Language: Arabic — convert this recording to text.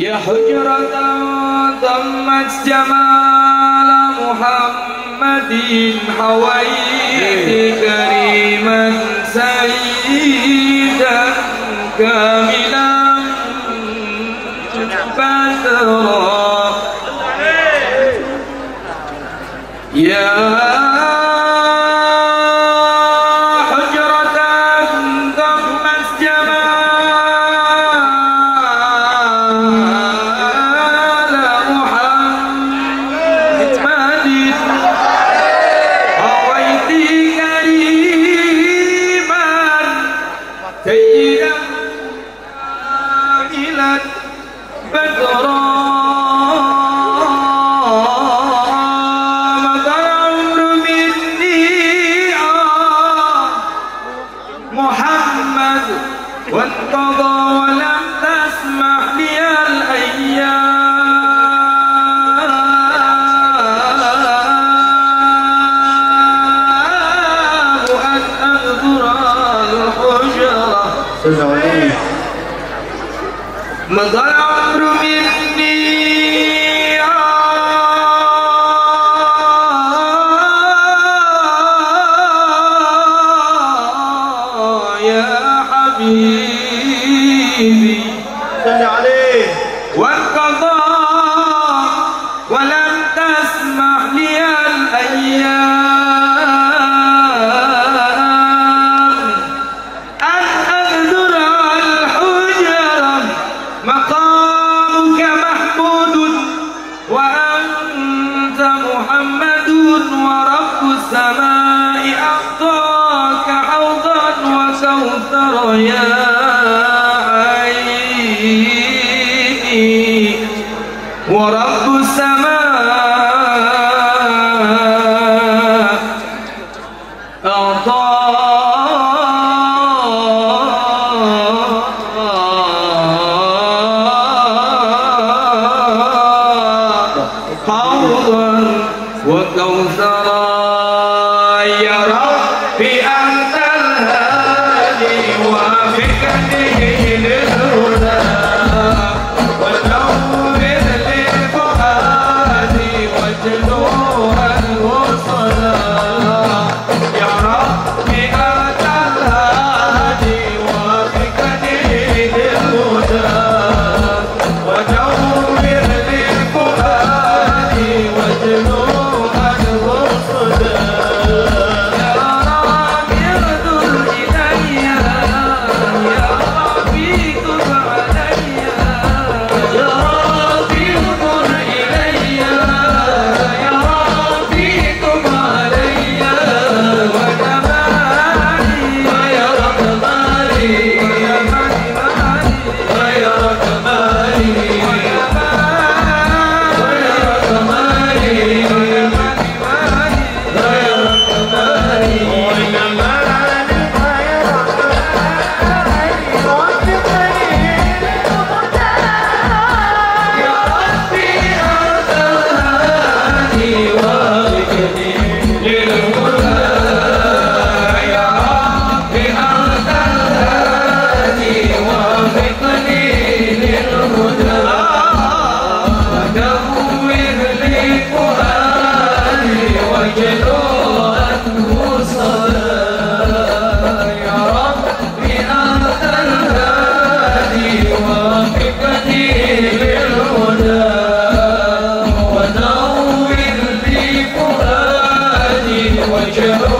يا حجرة ضمت جمال محمد حويت كريما سيدا كاملا بدرا. يا مضى السماء أعطاك حوضا وكوثر يا عيني ورب السماء أعطاك حوضا وكوثر Yeah.